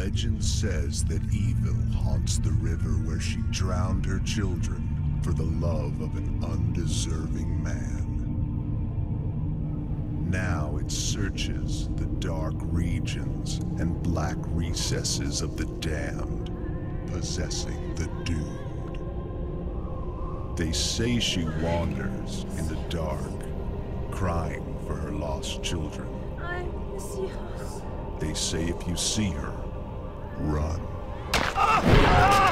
Legend says that evil haunts the river where she drowned her children for the love of an undeserving man. Now it searches the dark regions and black recesses of the damned, possessing the doomed. They say she wanders in the dark, crying for her lost children. I miss you. They say if you see her, run. Ah! Ah!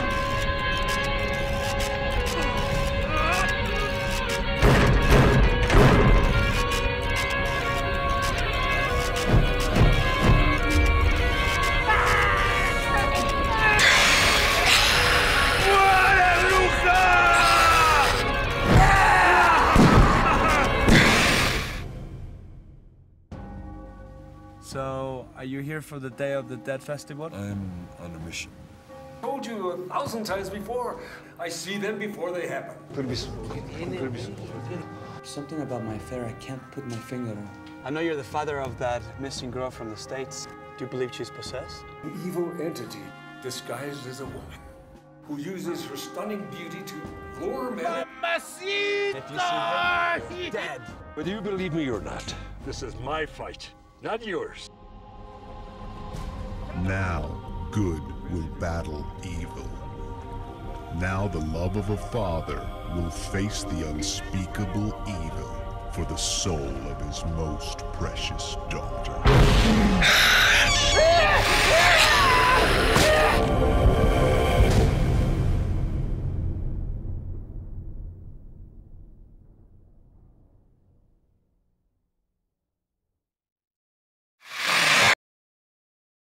So, are you here for the Day of the Dead festival? I'm on a mission. I told you a thousand times before. I see them before they happen. Something about my affair I can't put my finger on. I know you're the father of that missing girl from the States. Do you believe she's possessed? An evil entity disguised as a woman who uses her stunning beauty to lure men. If you see her, dead. Whether you believe me or not, this is my fight, not yours. Now, good will battle evil. Now, the love of a father will face the unspeakable evil for the soul of his most precious daughter.